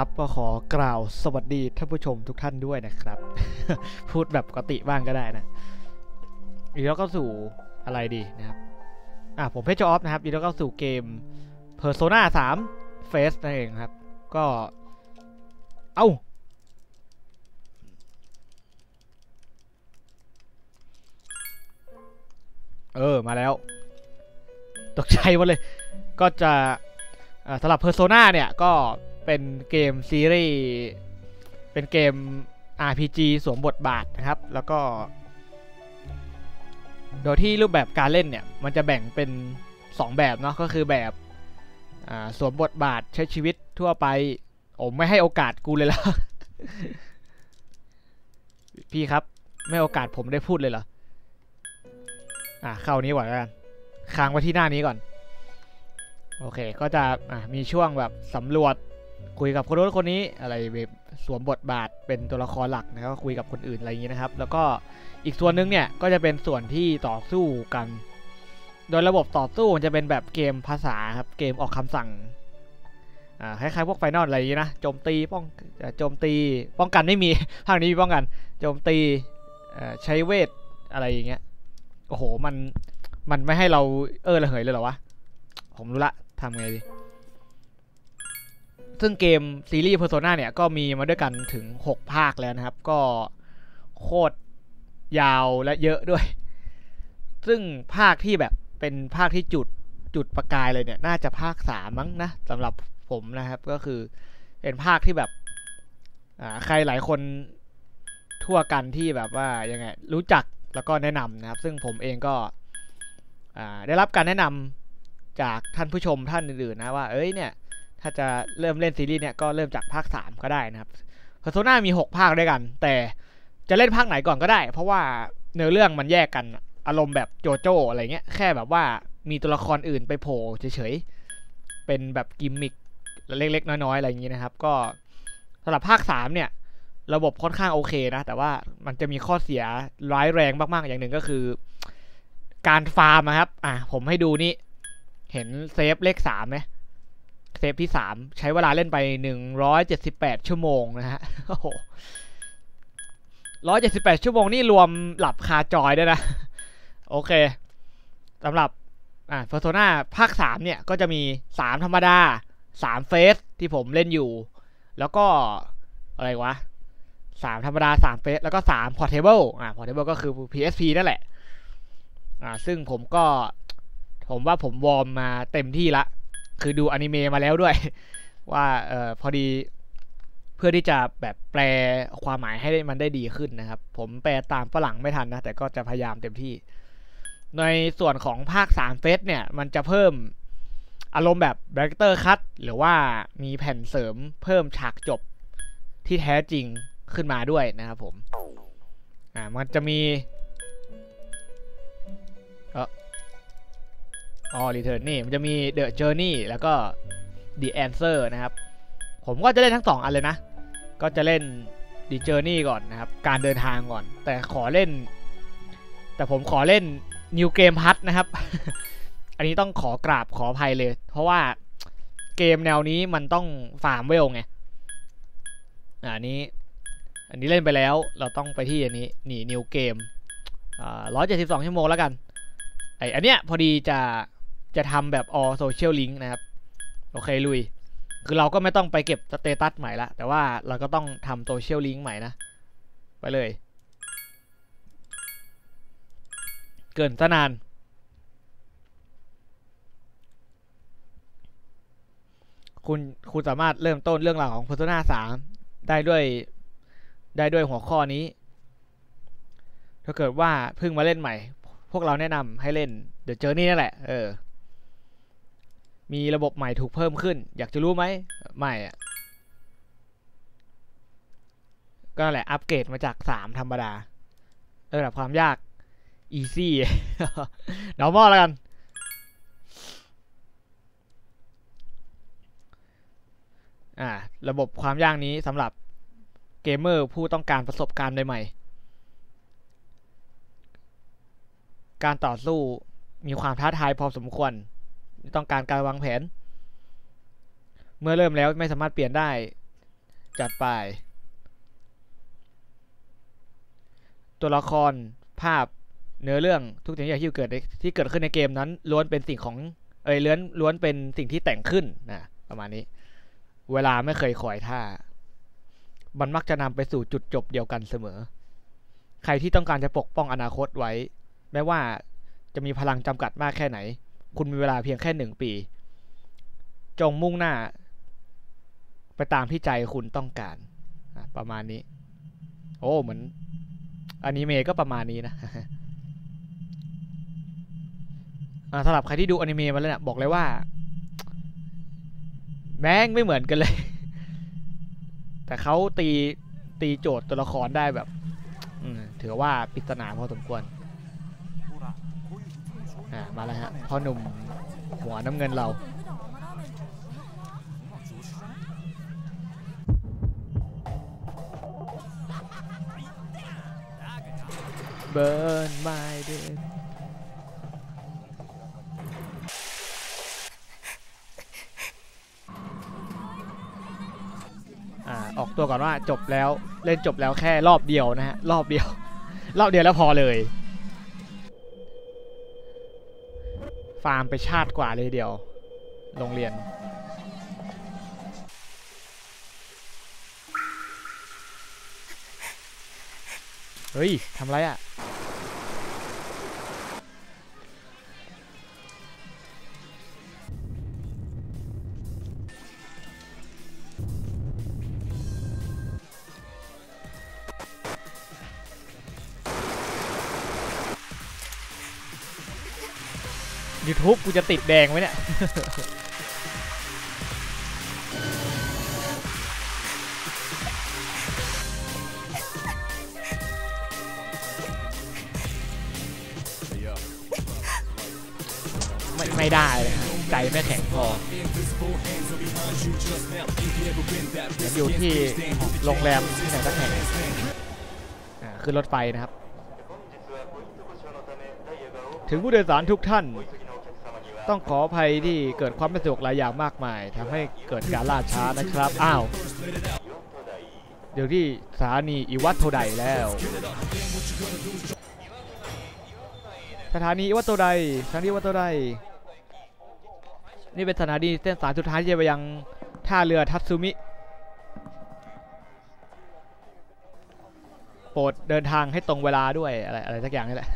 ครับก็ขอกล่าวสวัสดีท่านผู้ชมทุกท่านด้วยนะครับ พูดแบบปกติบ้างก็ได้นะอีกแล้วก็สู่อะไรดีนะครับอะผมเพชรออฟนะครับอีกแล้วก็สู่เกม Persona 3 Face นั่นเองครับ ก็เอ้าเออ มาแล้ว ตกใจหมดเลย ก็จะอ่าสำหรับ Persona เนี่ยก็ เป็นเกมซีรีส์เป็นเกม RPG สวมบทบาทนะครับ แล้วก็ โดยที่รูปแบบการเล่นเนี่ย มันจะแบ่งเป็น 2 แบบเนาะก็คือแบบสวมบทบาทใช้ชีวิตทั่วไปโอ้ไม่ให้โอกาสกูเลยเหรอพี่ครับ ไม่โอกาสผมได้พูดเลยเหรออะเข้านี้ก่อนกันค้างไว้ที่หน้านี้ก่อน โอเคก็จะะมีช่วงแบบสำรวจ คุยกับคนโน้นคนนี้อะไรแบบสวมบทบาทเป็นตัวละครหลักนะครับคุยกับคนอื่นอะไรอย่างนี้นะครับ แล้วก็อีกส่วนหนึงเนี่ยก็จะเป็นส่วนที่ต่อสู้กัน โดยระบบต่อสู้จะเป็นแบบเกมภาษาครับเกมออกคำสั่งคล้ายๆพวกไฟนอลอะไรอย่างนี้นะโจมตีป้องโจมตีป้องกันไม่มีภาคนี้มีป้องกันโจมตีใช้เวทอะไรอย่างเงี้ยโอ้โหมันมันไม่ให้เราเออระเหยเลยเหรอวะผมรู้ละทำไงดี ซึ่งเกมซีรีส์ Persona เนี่ยก็มีมาด้วยกันถึง 6 ภาคแล้วนะครับ ก็โคตรยาวและเยอะด้วย ซึ่งภาคที่แบบเป็นภาคที่จุดจุดประกายเลยเนี่ย น่าจะภาคสามมั้งนะสำหรับผมนะครับก็คือเป็นภาคที่แบบอ่าใครหลายคนทั่วกันที่แบบว่ายังไงรู้จักแล้วก็แนะนำนะครับ ซึ่งผมเองก็อ่าได้รับการแนะนำจากท่านผู้ชมท่านอื่นๆนะว่า เอ้ยเนี่ย ถ้าจะเริ่มเล่นซีรีส์เนี่ยก็เริ่มจากภาค 3 ก็ได้นะครับ Persona มี 6 ภาคด้วยกัน แต่จะเล่นภาคไหนก่อนก็ได้ เพราะว่าเนื้อเรื่องมันแยกกันอารมณ์แบบโจโจ้อะไรเงี้ย แค่แบบว่ามีตัวละครอื่นไปโผล่เฉยๆ เป็นแบบกิมมิคเล็กๆ น้อยๆ อะไรอย่างนี้นะครับ ก็สำหรับภาค 3 เนี่ย ระบบค่อนข้างโอเคนะ แต่ว่ามันจะมีข้อเสียร้ายแรงมากๆ อย่างหนึ่งก็คือ การฟาร์มอะครับ อะผมให้ดูนี่ เห็น save เลขสามไหม save ที่สามใช้เวลาเล่นไปหนึ่งร้อยเจ็ดสิบแปดชั่วโมงนะฮะโอ้โหร้อยเจ็ดสิบแปดชั่วโมงนี่รวมหลับคาจอยด้วยนะ โอเคสำหรับอ่า Persona ภาคสามเนี่ย ก็จะมีสามธรรมดาสามเฟสที่ผมเล่นอยู่ แล้วก็อะไรวะสามธรรมดาสามเฟส แล้วก็สาม portable อ่า portable ก็คือ PSP นั่นแหละ อ่า ซึ่งผมก็ ผมว่าผมวอร์มมาเต็มที่ละ คือดูอนิเมะมาแล้วด้วย ว่าเออพอดีเพื่อที่จะแบบแปลความหมายให้มันได้ดีขึ้นนะครับ ผมแปลตามฝรั่งไม่ทันนะ แต่ก็จะพยายามเต็มที่ ในส่วนของภาค3เฟสเนี่ย มันจะเพิ่มอารมณ์แบบ d ร r e c t o r Cut หรือว่ามีแผ่นเสริมเพิ่มฉากจบที่แท้จริงขึ้นมาด้วยนะครับผม อ่า มันจะมี อ๋อ Return นี่มันจะมี The Journey แล้วก็ The Answer นะครับ ผมก็จะเล่นทั้งสองอันเลยนะ ก็จะเล่น The Journey ก่อนนะครับ การเดินทางก่อน แต่ขอเล่น แต่ผมขอเล่น New Game Plus นะครับ อันนี้ต้องขอกราบขออภัยเลย เพราะว่าเกมแนวนี้มันต้องฟาร์มเวลไง อันนี้ อันนี้เล่นไปแล้ว เราต้องไปที่อันนี้ นี่ New Game อ่าร้อยเจ็ดสิบสองชั่วโมงแล้วกัน ไออันเนี้ยพอดีจะ จะทำแบบ all social link นะครับ โอเคลุย คือเราก็ไม่ต้องไปเก็บสเตตัสใหม่ละ แต่ว่าเราก็ต้องทำ social link ใหม่นะ ไปเลย เกินซะนานคุณคุณสามารถเริ่มต้นเรื่องราวของ Persona 3 ได้ด้วยได้ด้วยหัวข้อนี้ ถ้าเกิดว่าเพิ่งมาเล่นใหม่ พวกเราแนะนำให้เล่น The Journey นั่นแหละ เออ มีระบบใหม่ถูกเพิ่มขึ้น อยากจะรู้ไหมไม่อะก็นั่นแหละอัปเกรดมาจาก 3 ธรรมดาระดับความยาก easy normal แล้วกัน อ่า ระบบความยากนี้สำหรับเกมเมอร์ผู้ต้องการประสบการณ์ใหม่ การต่อสู้มีความท้าทายพอสมควร ต้องการการวางแผน เมื่อเริ่มแล้วไม่สามารถเปลี่ยนได้ จัดไป ตัวละครภาพเนื้อเรื่องทุกสิ่งอย่างที่เกิดที่เกิดขึ้นในเกมนั้นล้วนเป็นสิ่งของเอ้ยล้วนล้วนเป็นสิ่งที่แต่งขึ้นนะประมาณนี้ เวลาไม่เคยคอยท่า มันมักจะนำไปสู่จุดจบเดียวกันเสมอ ใครที่ต้องการจะปกป้องอนาคตไว้ แม้ว่าจะมีพลังจำกัดมากแค่ไหน คุณมีเวลาเพียงแค่หนึ่งปี จงมุ่งหน้า ไปตามที่ใจคุณต้องการประมาณนี้ โอ้เหมือนอนิเมะก็ประมาณนี้นะสำหรับใครที่ดูอนิเมะมาแล้วเนี่ยบอกเลยว่า แม่งไม่เหมือนกันเลย แต่เขาตีตีโจทย์ตัวละครได้แบบถือว่าปริศนาพอสมควร มาแล้วฮะพ่อหนุ่มหัวน้ำเงินเรา Burn my day อ่าออกตัวก่อนว่าจบแล้วเล่นจบแล้วแค่รอบเดียวนะฮะ รอบเดียว รอบเดียวแล้วพอเลย ฟาร์มไปชาติกว่าเลยเดียว โรงเรียน เฮ้ยทำไรอะ YouTube กูจะติดแดงไหมเนี่ยไม่ไม่ได้เลยใจไม่แข็งพอเดี๋ยวอยู่ที่โรงแรมที่ไหนสักแห่งอ่าขึ้นรถไฟนะครับ ถึงผู้โดยสารทุกท่าน ต้องขออภัยที่เกิดความไม่สะดวกหลายอย่างมากมายทำให้เกิดการล่าช้านะครับ อ้าว เดี๋ยวที่สถานีอิวัตโทไดแล้ว สถานีอิวัตโทไดสถานีอิวัตโทไดนี่เป็นสถานีเส้นสายสุดท้ายที่จะไปยังท่าเรือทัตซุมิ โปรดเดินทางให้ตรงเวลาด้วยอะไรอะไรสักอย่างนี่แหละ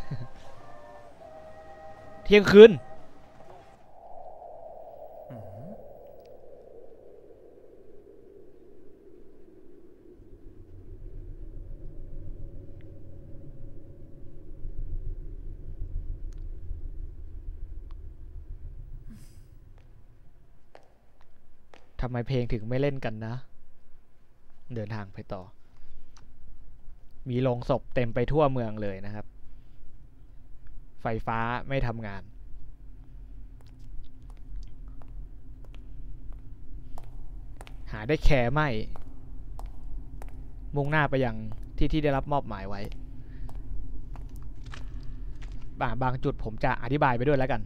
เที่ยงคืน ทำไมเพลงถึงไม่เล่นกันนะ เดินทางไปต่อ มีโลงศพเต็มไปทั่วเมืองเลยนะครับ ไฟฟ้าไม่ทำงาน หาได้แค่ไม่ มุ่งหน้าไปยังที่ที่ได้รับมอบหมายไว้บางบางจุดผมจะอธิบายไปด้วยแล้วกัน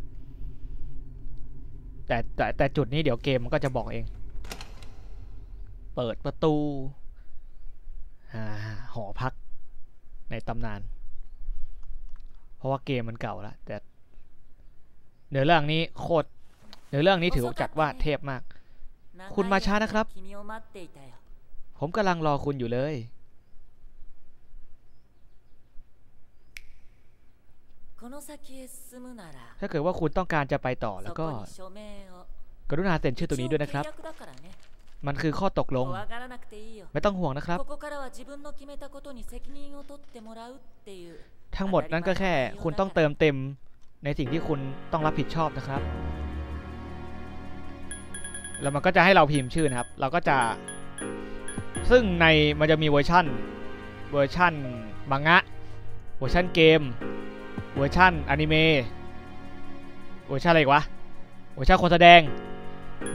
แต่แต่แต่จุดนี้เดี๋ยวเกมมันก็จะบอกเอง เปิดประตูอหอพักในตำนาน เพราะว่าเกมมันเก่าแล้วแต่เนื้อเรื่องนี้โคตรเนื้อเรื่องนี้ถือจัดว่าเทพมาก คุณมาช้านะครับ ผมกำลังรอคุณอยู่เลย ถ้าเกิดว่าคุณต้องการจะไปต่อแล้วก็ กรุณาเซ็นชื่อตรงนี้ด้วยนะครับ มันคือข้อตกลง ไม่ต้องห่วงนะครับ ทั้งหมดนั้นก็แค่ คุณต้องเติมเต็มในสิ่งที่คุณต้องรับผิดชอบนะครับ แล้วมันก็จะให้เราพิมพ์ชื่อนะครับ เราก็จะ ซึ่งในมันจะมีเวอร์ชั่น เวอร์ชั่นมังงะ เวอร์ชั่นเกม เวอร์ชั่นอนิเมะ เวอร์ชันอะไรอีกวะ เวอร์ชันคนแสดง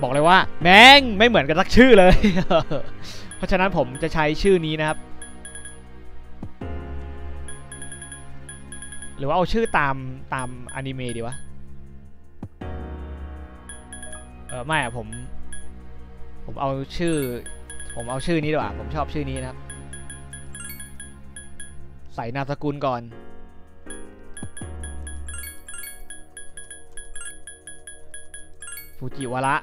บอกเลยว่าแม่งไม่เหมือนกันสักชื่อเลย เพราะฉะนั้นผมจะใช้ชื่อนี้นะครับ หรือว่าเอาชื่อตามตามอนิเมะดีวะ เออไม่อะผม ผมเอาชื่อ ผมเอาชื่อนี้ดีกว่า ผมชอบชื่อนี้นะครับ ใส่นามสกุลก่อน ฟูจิวะระ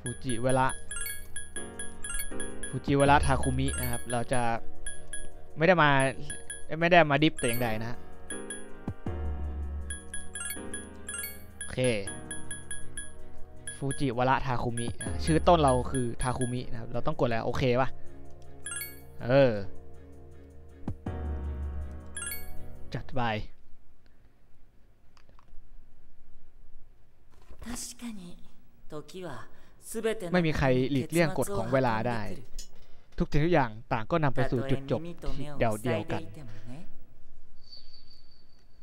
ฟูจิวะระฟูจิวะระทาคุมินะครับ เราจะไม่ได้มาไม่ได้มาดิฟแต่อย่างใดนะฮะโอเคฟูจิวะระทาคุมิชื่อต้นเราคือทาคุมินะครับ เราต้องกดแล้วโอเคปะเออ จัดไป ไม่มีใครหลีกเลี่ยงกฎของเวลาได้ ทุกสิ่งทุกอย่างต่างก็นำไปสู่จุดจบที่เดียวเดียวกัน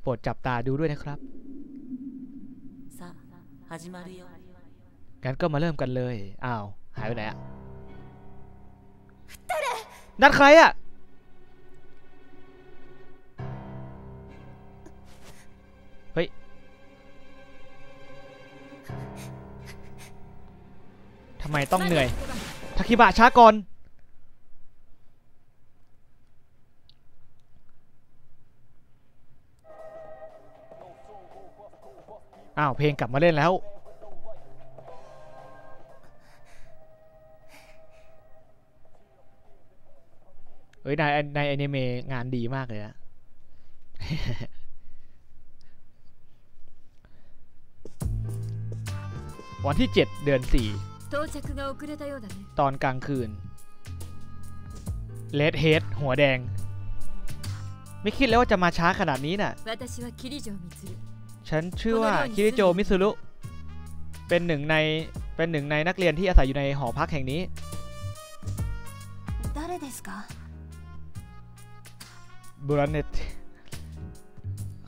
โปรดจับตาดูด้วยนะครับงั้นก็มาเริ่มกันเลย อ้าว หายไปไหนอะนั่นใครอะำไมต้องเหนื่อยทาคิบะช้าก่อนอ้าวเพลงกลับมาเล่นแล้วเฮ้ยในในอนิเมะงานดีมากเลยนะวันที่ 7 เดือน 到着が遅れたようだね 4 ตอนกลางคืนเลดเฮดหัวแดง ไม่คิดเลยว่าจะมาช้าขนาดนี้น่ะ 私は桐城充 ฉันชื่อว่าคิริโจมิซุรุ เป็นหนึ่งใน เป็นหนึ่งในนักเรียนที่อาศัยอยู่ในหอพักแห่งนี้ 誰ですか บูรเนต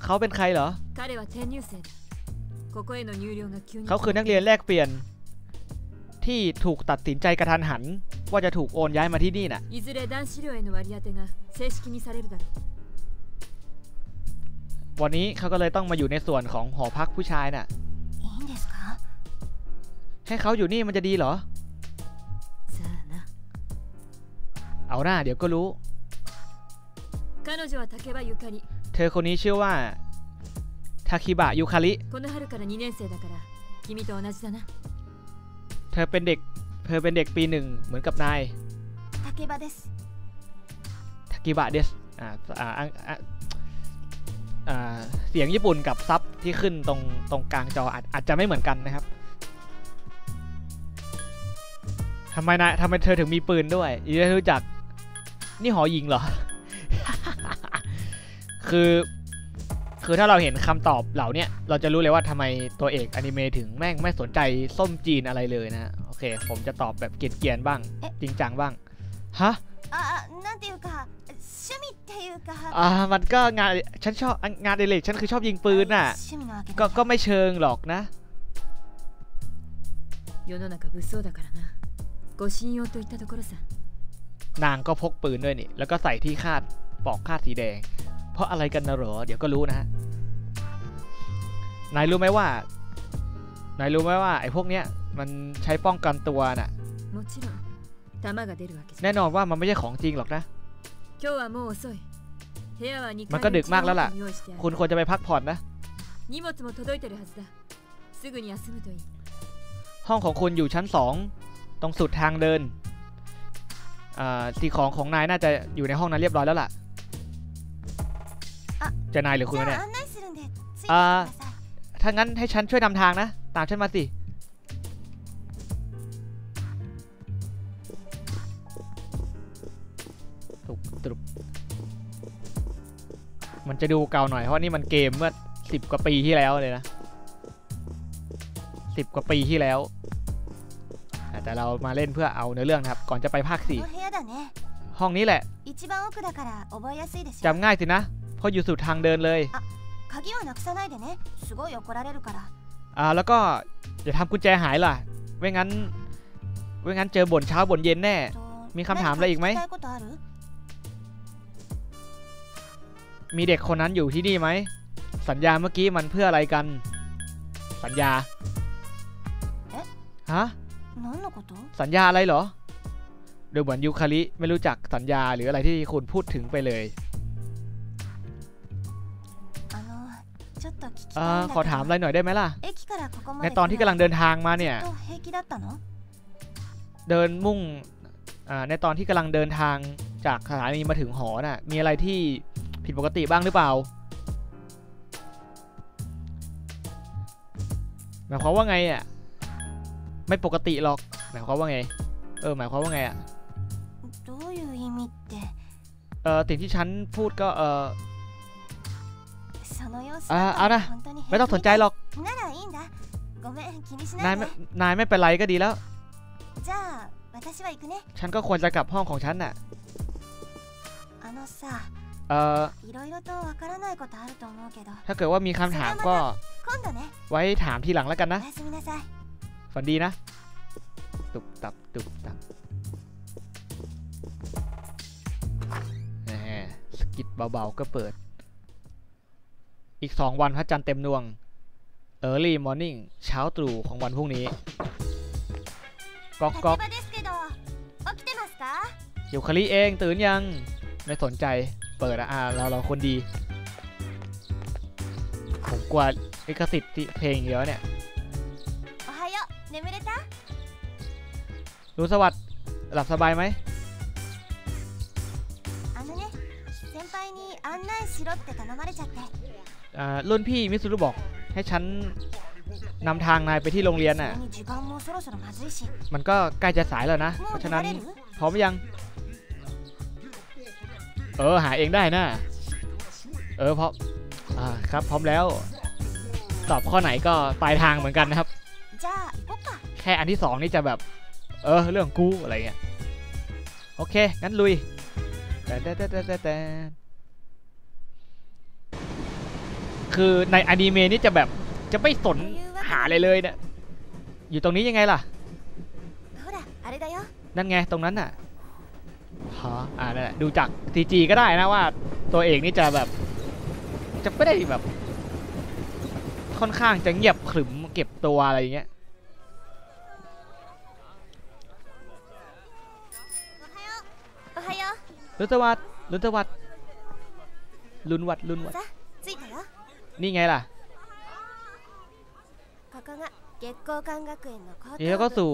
เขาเป็นใครเหรอ 彼は転入生だここへの入寮が急に เขาคือนักเรียนแลกเปลี่ยน ที่ถูกตัดสินใจกระทันหัน ว่าจะถูกโอนย้ายมาที่นี่น่ะวันนี้เขาก็เลยต้องมาอยู่ในส่วนของหอพักผู้ชายน่ะให้เขาอยู่นี่มันจะดีเหรอ เอาหน้าเดี๋ยวก็รู้ เธอคนนี้ชื่อว่าทาคิบะยูคาริ เธอเป็นเด็ก เธอเป็นเด็กปีหนึ่งเหมือนกับนายทากิบะเดสทากิบะเดสอ่าอ่าอ่าเสียงญี่ปุ่นกับซับที่ขึ้นตรงตรงกลางจออาจอาจจะไม่เหมือนกันนะครับทำไมนายทำไมเธอถึงมีปืนด้วยอีได้รู้จัก นี่หอยิงเหรอ คือ คือถ้าเราเห็นคำตอบเหล่านี้เราจะรู้เลยว่าทำไมตัวเอกอนิเมะถึงแม่งไม่สนใจส้มจีนอะไรเลยนะโอเค ผมจะตอบแบบเกียนๆบ้าง จริงจังบ้างฮะมันก็งานฉันชอบงานเดเล็กฉันคือชอบยิงปืนน่ะก็ก็ไม่เชิงหรอกนะนางก็พกปืนด้วยนี่ แล้วก็ใส่ที่คาดปอกคาดสีแดง ราะอะไรกันนะหรอ เดี๋ยวก็รู้นะฮะ นายรู้ไหมว่า นายรู้ไหมว่าไอ้พวกเนี้ยมันใช้ป้องกันตัวน่ะ แน่นอนว่ามันไม่ใช่ของจริงหรอกนะ มันก็ดึกมากแล้วล่ะ คุณควรจะไปพักผ่อนนะ ห้องของคุณอยู่ชั้นสอง ตรงสุดทางเดินสิ่งของของนายน่าจะอยู่ในห้องนั้นเรียบร้อยแล้วล่ะ จะนายหรือคุณเนี่ยถ้างั้นให้ฉันช่วยนำทางนะ ตามฉันมาสิ ตุบตุบมันจะดูเก่าหน่อย เพราะนี่มันเกมเมื่อสิบกว่าปีที่แล้วเลยนะสิบกว่าปีที่แล้ว แต่เรามาเล่นเพื่อเอาเนื้อเรื่องครับ ก่อนจะไปภาคสี่ห้องนี้แหละจำง่ายสินะ เพราะอยู่สุดทางเดินเลยอ่าแล้วก็อย่าทำกุญแจหายล่ะไม่งั้นไม่งั้นเจอบ่นเช้าบ่นเย็นแน่ มีคำถามอะไรอีกไหม มีเด็กคนนั้นอยู่ที่นี่ไหม สัญญาเมื่อกี้มันเพื่ออะไรกัน สัญญาฮะสัญญาอะไรเหรอ โดยเหมือนยูคาริไม่รู้จักสัญญาหรืออะไรที่คุณพูดถึงไปเลย อขอถามอะไรหน่อยได้ไหมล่ะ ในตอนที่กำลังเดินทางมาเนี่ย เดินมุ่งในตอนที่กำลังเดินทางจากสถานีมาถึงหอน่ะ มีอะไรที่ผิดปกติบ้างหรือเปล่าหมายความว่าไงอะ ไม่ปกติหรอก หมายความว่าไง เออ หมายความว่าไงอะเออสิ่งที่ฉันพูดก็เออ เออเอานะไม่ต้องสนใจหรอกนายนายไม่เป็นไรก็ดีแล้วฉันก็ควรจะกลับห้องของฉันน่ะเออถ้าเกิดว่ามีคำถามก็ ไว้ถามทีหลังแล้วกันนะฝันดีนะ ตุบตับตุบตับสกิดเบาๆก็เปิด อีก 2 วันพระจันทร์เต็มดวง Early Morning เช้าตรู่ของวันพรุ่งนี้ก๊อกก๊อกอยู่คลีเองตื่นยัง ไม่สนใจเปิดอ่าเราเราคนดี ผมกว่าลิขสิทธิ์เพลงเยอะเนี่ยรู้สวัสดิ์หลับสบายไหม รุ่นพี่มิสุรุบอกให้ฉันนำทางนายไปที่โรงเรียนน่ะ มันก็ใกล้จะสายแล้วนะ เพราะฉะนั้นพร้อมยัง เออหาเองได้นะ เออพร้อมครับพร้อมแล้ว ตอบข้อไหนก็ปลายทางเหมือนกันนะครับ แค่อันที่สองนี่จะแบบ เออเรื่องกูอะไรเงี้ย โอเค งั้นลุยแต่แต่แต่แต่ คือในอนิเมะนี่จะแบบจะไม่สนหาเลยเลยเนี่ยอยู่ตรงนี้ยังไงล่ะนั่นไงตรงนั้นน่ะฮะอ่านั่นแหละดูจากทีจีก็ได้นะว่า ตัวเอกนี่จะแบบ จะไม่ได้แบบ ค่อนข้างจะเงียบขรึมเก็บตัวอะไรอย่างเงี้ยลุนสวัสดิ์ลุนสวัสดิ์ลุนวัดลุนวัด นี่ไงล่ะนี่แล้วก็สู่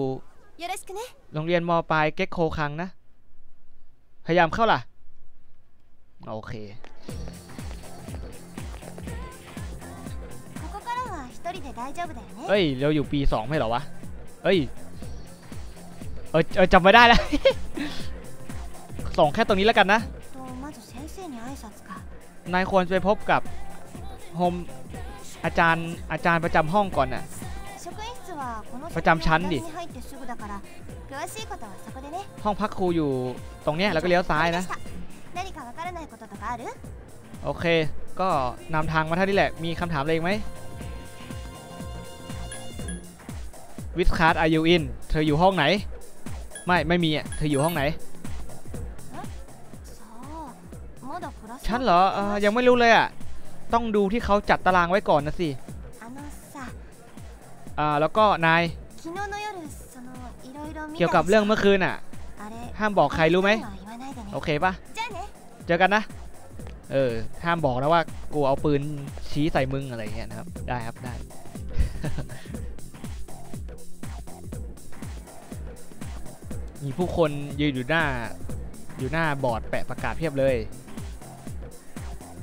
โรงเรียนมปลายเก็กโคคังนะ พยายามเข้าล่ะ โอเคเฮ้ย เราอยู่ปีสองไม่หรอวะ เฮ้ย เออเออจำไม่ได้แล้วสองแค่ตรงนี้แล้วกันนะ นายควรไปพบกับ โฮมอาจารย์อาจารย์ประจำห้องก่อนน่ะประจำชั้นดิห้องพักครูอยู่ตรงเนี้ยแล้วก็เลี้ยวซ้ายนะโอเค ก็นำทางมาท่านี้แหละ มีคำถามอะไรไหมวิศคา class are you เธออยู่ห้องไหน ไม่ ไม่มีอะ เธออยู่ห้องไหนชั้นเหรออยังไม่รู้เลยอะ ต้องดูที่เขาจัดตารางไว้ก่อนนะสิอ่าแล้วก็นายเกี่ยวกับเรื่องเมื่อคืนอะ ห้ามบอกใครรู้ไหมโอเคปะเจอกันนะ เออ ห้ามบอกนะว่ากูเอาปืนชี้ใส่มึงอะไรเงี้ยนะครับ ได้ครับได้ มีผู้คนยืนอยู่หน้า อยู่หน้าบอร์ดแปะประกาศเพียบเลย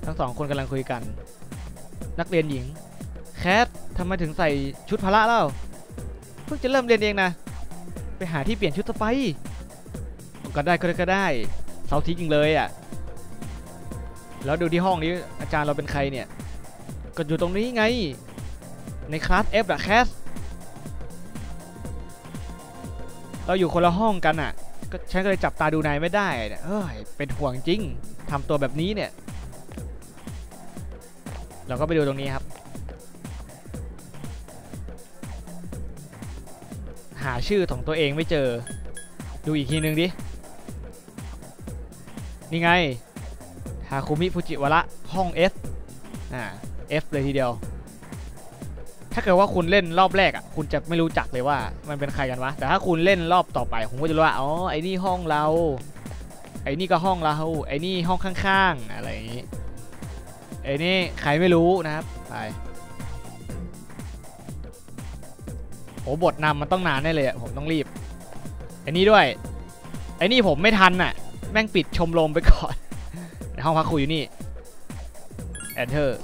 ทั้งสองคนกำลังคุยกัน นักเรียนหญิง แคททำไมถึงใส่ชุดพละเล่า เพิ่งจะเริ่มเรียนเองนะ ไปหาที่เปลี่ยนชุดสไปก็ได้ก็ได้ก็ได้เสาทิ้งจริงเลยอะ แล้วดูที่ห้องนี้อาจารย์เราเป็นใครเนี่ย ก็อยู่ตรงนี้ไง ในคลาส F อะแคสเราอยู่คนละห้องกันอะก็ฉันก็เลยจับตาดูนายไม่ได้เนี่ยเอ้ยเป็นห่วงจริงทำตัวแบบนี้เนี่ย เราก็ไปดูตรงนี้ครับ หาชื่อของตัวเองไม่เจอ ดูอีกทีนึงดิ นี่ไงทาคุมิฟูจิวาระห้อง F อ่า F เลยทีเดียว ถ้าเกิดว่าคุณเล่นรอบแรกอะ คุณจะไม่รู้จักเลยว่ามันเป็นใครกันวะ แต่ถ้าคุณเล่นรอบต่อไปผมก็จะรู้ว่า อ๋อ ไอ้นี่ห้องเรา ไอ้นี่ก็ห้องเรา ไอ้นี่ห้องข้างๆ อะไรอย่างนี้ ไอ้นี่ใครไม่รู้นะครับไปโอ้บทนำมันต้องนานแน่เลยผมต้องรีบไอ้นี่ด้วยไอ้นี่ผมไม่ทันน่ะ แม่งปิดชมรมไปก่อนในห้องพักครูอยู่นี่แอนเทอร์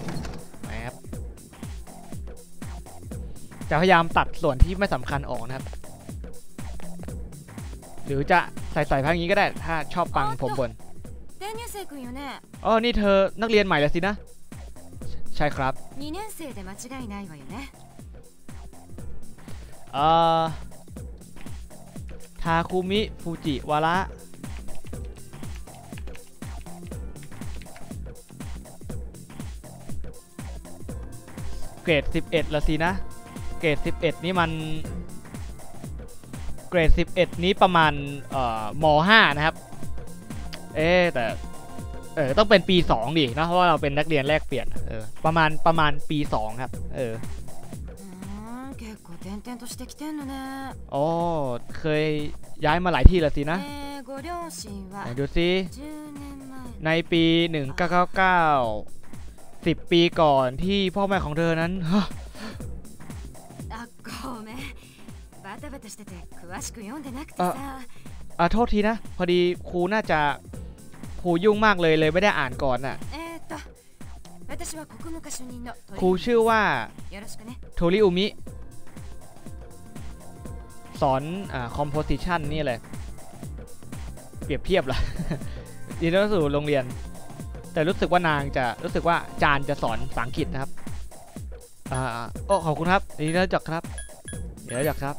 นะครับจะพยายามตัดส่วนที่ไม่สำคัญออกนะครับ หรือจะใส่ใส่พังนี้ก็ได้ถ้าชอบปังผมบน อ๋อนี่เธอนักเรียนใหม่แล้วสินะ ใช่ครับเอ่อทาคุมิฟูจิวาระเกรด 11ละสินะ เกรด 11 นี่มัน เกรด 11 นี้ประมาณเอ่อม .5 นะครับ เอ๊แต่เออต้องเป็นปีสองดินะเพราะว่าเราเป็นนักเรียนแลกเปลี่ยนเออประมาณประมาณปีสองครับ เออโอ้เคยย้ายมาหลายที่แล้วสินะดูสิในปี 1999 10 ปีก่อนที่พ่อแม่ของเธอนั้นฮะอะโทษทีนะ พอดีครูน่าจะ ครูยุ่งมากเลยเลยไม่ได้อ่านก่อนอะครูชื่อว่าโทริอุมิสอนอ่าคอมโพสิชันนี่เลย เปรียบเทียบเหรอเรียนรู้สู่โรงเรียน แต่รู้สึกว่านางจะรู้สึกว่าจานจะสอนภาษาอังกฤษนะครับอ่าโอ้ขอบคุณครับนี่แล้วจักครับเดี๋ยวจักครับ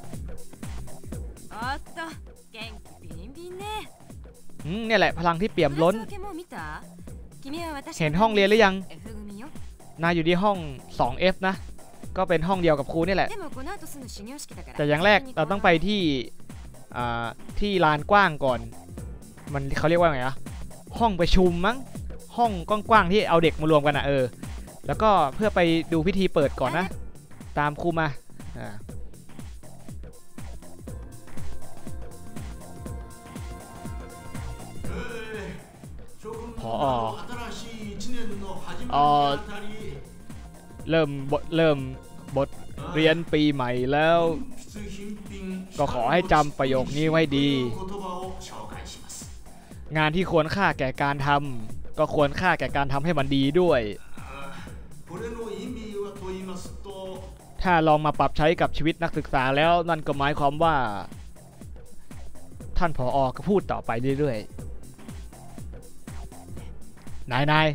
เนี่ยแหละพลังที่เปี่ยมล้น เห็นห้องเรียนหรือยัง นายอยู่ที่ห้อง 2F นะ ก็เป็นห้องเดียวกับครูนี่แหละ แต่อย่างแรกเราต้องไปที่ที่ลานกว้างก่อน มันเขาเรียกว่าไงอะห้องประชุมมั้ง ห้องกว้างๆที่เอาเด็กมารวมกันอะเออ แล้วก็เพื่อไปดูพิธีเปิดก่อนนะ ตามครูมา อ่า พออ่อเริ่มบทเริ่มบทเรียนปีใหม่แล้ว ก็ขอให้จำประโยคนี้ไว้ดี งานที่ควรค่าแก่การทำก็ควรค่าแก่การทำให้มันดีด้วย ถ้าลองมาปรับใช้กับชีวิตนักศึกษาแล้วนั่นก็หมายความว่า ท่านผออก็พูดต่อไปเรื่อยๆ นายนาย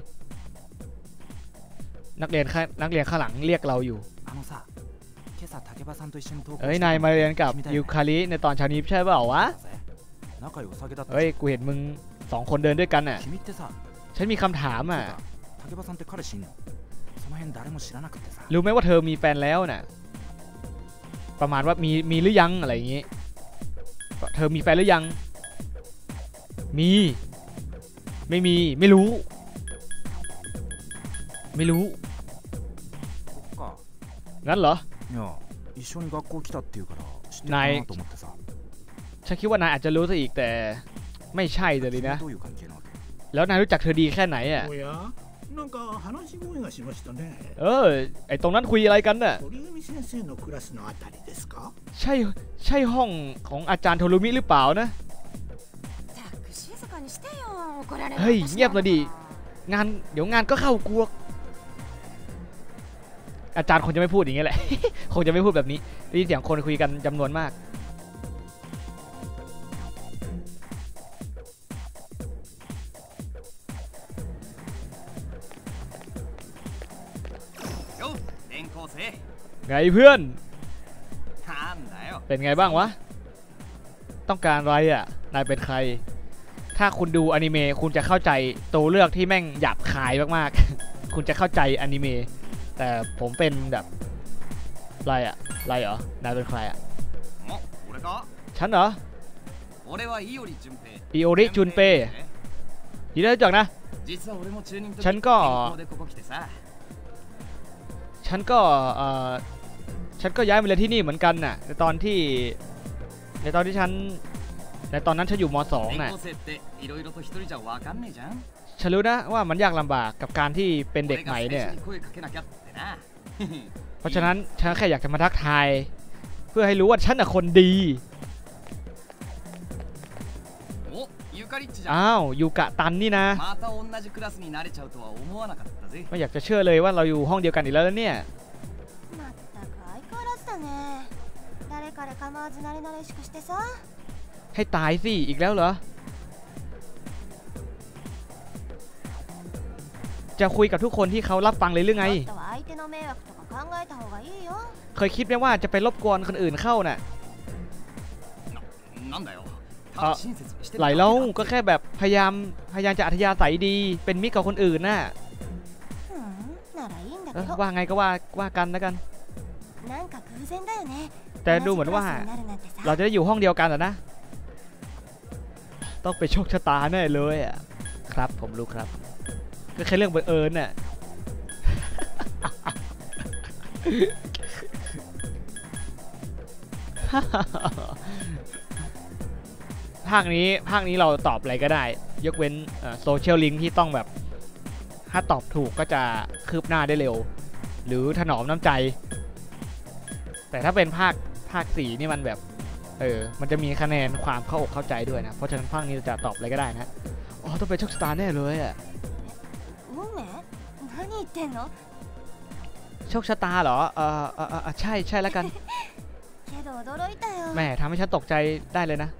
นักเรียนนักเรียนข้างหลังเรียกเราอยู่เฮ้ยนายมาเรียนกับยูคาริในตอนเช้านี้ใช่เปล่าวะเฮ้ยกูเห็นมึงสองคนเดินด้วยกันน่ะฉันมีคำถามอะรู้ไหมว่าเธอมีแฟนแล้วน่ะ ประมาณว่ามีมีหรือยังอะไรอย่างงี้ เธอมีแฟนหรือยัง มี ไม่มี ไม่รู้ ไม่รู้งั้นเหรอนายฉันคิดว่านายอาจจะรู้ซะอีกแต่ไม่ใช่เลยนะ แล้วนายรู้จักเธอดีแค่ไหนอะเออ ไอตรงนั้นคุยอะไรกันน่ะ ใช่ใช่ห้องของอาจารย์โทรุมิหรือเปล่านะ เฮ้ย เงียบเลยดิ งานเดี๋ยวงานก็เข้ากลัว อาจารย์คงจะไม่พูดอย่างเงี้ยแหละ คงจะไม่พูดแบบนี้ได้ยินเสียงคนคุยกันจำนวนมาก ไงเพื่อน เป็นไงบ้างวะ ต้องการอะไรอะ นายเป็นใคร ถ้าคุณดูอนิเมะคุณจะเข้าใจตัวเลือกที่แม่งหยาบคายมากๆ คุณจะเข้าใจอนิเมะ แต่ผมเป็นแบบไรอะไรเหรอนายเป็นใครอะฉันเหรออิโอริจุนเปยินดีรู้จอกนะ ฉันก็ ฉันก็เอ่อฉันก็ย้ายมาเลยที่นี่เหมือนกันน่ะ ในตอนที่ ในตอนที่ฉัน ในตอนนั้นฉันอยู่ม .2 น่ะ ฉันรู้นะว่ามันยากลำบากกับการที่เป็นเด็กใหม่เนี่ย เพราะฉะนั้นฉันแค่อยากจะมาทักทาย เพื่อให้รู้ว่าฉันน่ะคนดี อ้าวยูกะตันนี่นะ ไม่อยากจะเชื่อเลยว่าเราอยู่ห้องเดียวกันอีกแล้วเนี่ยให้ตายสิ อีกแล้วเหรอ จะคุยกับทุกคนที่เขารับฟังเลยหรือไง เคยคิดไหมว่าจะไปรบกวนคนอื่นเข้าน่ะหลายแล้วก็แค่แบบพยายามพยายามจะอัธยาศัยดีเป็นมิตรกับคนอื่นน่ะว่าไงก็ว่าว่ากันแล้วกัน แต่ดูเหมือนว่า เราจะได้อยู่ห้องเดียวกันแอะนะ ต้องไปโชคชะตาแน่เลยอะ ครับผมรู้ครับ ก็แค่เรื่องบังเอิญน่ะภาคนี้ภาคนี้เราตอบอะไรก็ได้ ยกเว้นโซเชียลลิงที่ต้องแบบ ถ้าตอบถูกก็จะคืบหน้าได้เร็ว หรือถนอมน้ำใจ แต่ถ้าเป็นภาคภาคสี่นี่มันแบบ เออ มันจะมีคะแนนความเข้าอกเข้าใจด้วยนะ เพราะฉะนั้นภาคนี้จะตอบอะไรก็ได้นะ อ๋อ ต้องเป็นโชคชะตาร์แน่เลยอะ 何言ってんの โชคชะตาเหรอ เออเออเออใช่ใช่แล้วกัน けど驚いたよ แหมทำให้ฉันตกใจได้เลยนะ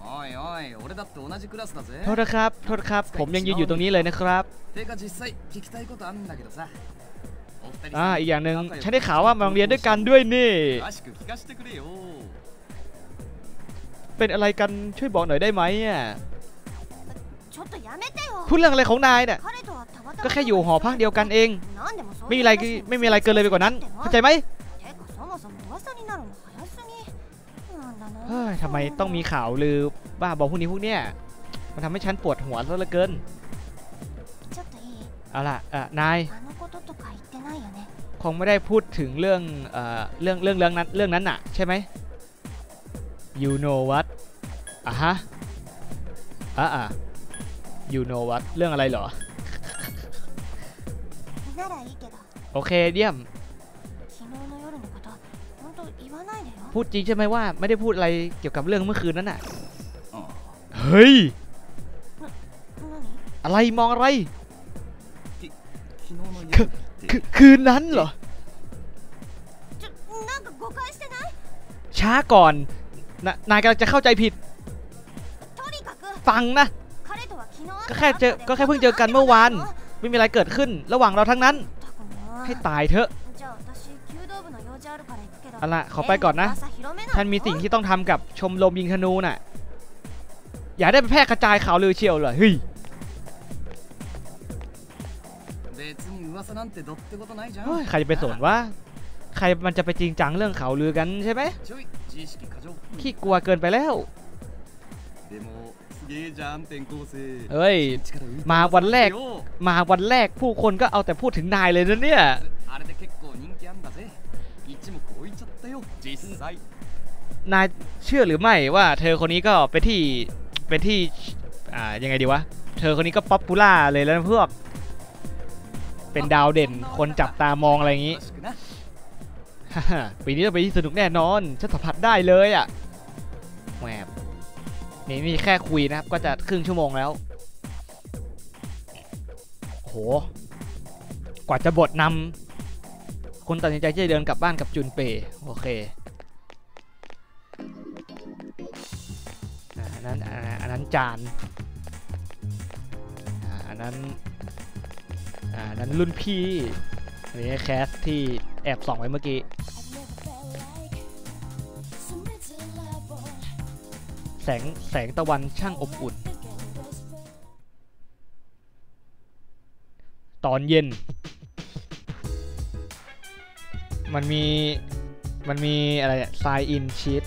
おいおい俺だって同じクラスだぜ โทษนะครับ โทษครับ ผมยังยืนอยู่ตรงนี้เลยนะครับ てか実際聞きたいことあるんだけどさお二人 อ่า さ อีกอย่างหนึ่งฉันได้ข่าวว่ามาโรงเรียนด้วยกันด้วยนี่ 詳しく聞かせてくれよ เป็นอะไรกันช่วยบอกหน่อยได้ไหมอ่ะ ちょっとやめてよ พูดเรื่องอะไรของนายเนี่ย 彼とはたまたま ก็แค่อยู่หอพักเดียวกันเอง ไม่มีอะไรไม่มีอะไรเกินเลยไปกว่านั้น เข้าใจไหมเฮ้ยทำไมต้องมีข่าวลือบ้าบอพวกนี้พวกเนี้ย มันทำให้ฉันปวดหัวซะเหลือเกิน เอาล่ะเออนาย คงไม่ได้พูดถึงเรื่องเอ่อเรื่องเรื่องเรื่องนั้นเรื่องนั้นน่ะ ใช่ไหม you know what อะฮะอะอะ you know what เรื่องอะไรเหรอ โอเคเดี่ยม พูดจริงใช่ไหมว่าไม่ได้พูดอะไรเกี่ยวกับเรื่องเมื่อคืนนั้นอะเฮ้ย อะไรมองอะไร คืนนั้นเหรอ ช้าก่อน นายกำลังจะเข้าใจผิด ฟังนะ ก็แค่เจอ ก็แค่เพิ่งเจอกันเมื่อวาน ไม่มีอะไรเกิดขึ้นระหว่างเราทั้งนั้น ให้ตายเถอะเอาละขอไปก่อนนะท่านมีสิ่งที่ต้องทำกับชมรมยิงธนูน่ะ อย่าได้ไปแพร่กระจายข่าวลือเชียวเลยเฮ้ยใครจะไปสนว่า ใครมันจะไปจริงจังเรื่องข่าวลือกันใช่ไหมขี้กลัวเกินไปแล้ว เฮ้ย มาวันแรก มาวันแรกผู้คนก็เอาแต่พูดถึงนายเลยนะเนี่ยนายเชื่อหรือไม่ว่าเธอคนนี้ก็ไปที่ไปที่อ่ายังไงดีวะ เธอคนนี้ก็ popular เลยแล้วพวก เป็นดาวเด่นคนจับตามองอะไรอย่างนี้ปีนี้จะไปที่สนุกแน่นอนฉันสัมผัสได้เลยอะแหวบ นี่นี่แค่คุยนะครับ ก็จะครึ่งชั่วโมงแล้ว โห กว่าจะบทนำคนตัดสินใจที่จะเดินกลับบ้านกับจุนเปย์โอเคอันนั้นอันนั้นจานอันนั้นอันนั้นรุ่นพี่นนี้แคสที่แอบส่องไว้เมื่อกี้ แสงแสงตะวันช่างอบอุ่น ตอนเย็น มันมี มันมีอะไรอะไซอินชีต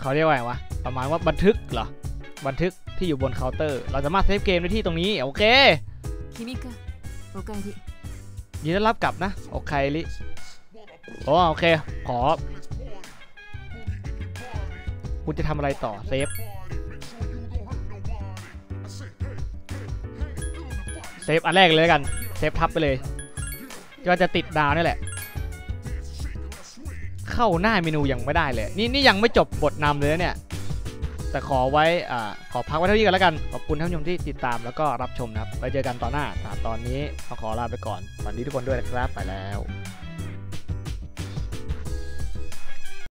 เขาเรียกว่าไงวะ ประมาณว่าบันทึกเหรอ บันทึกที่อยู่บนเคาน์เตอร์ เราจะมา save เกมในที่ตรงนี้ โอเคยินดีรับกลับนะ โอเคลิ โอ้โอเค ขอ คุณจะทำอะไรต่อ save save อันแรกเลยกัน save ทับไปเลย ก็จะติดดาวนี่แหละ เข้าหน้าเมนูยังไม่ได้เลย นี่นี่ยังไม่จบบทนำเลยเนี่ย แต่ขอไว้อ่าขอพักไว้เท่านี้กันแล้วกัน ขอบคุณท่านผู้ชมที่ติดตามแล้วก็รับชมนะครับไว้เจอกันตอนหน้าตอนนี้ขอขอลาไปก่อน สวัสดีทุกคนด้วยนะครับ ไปแล้ว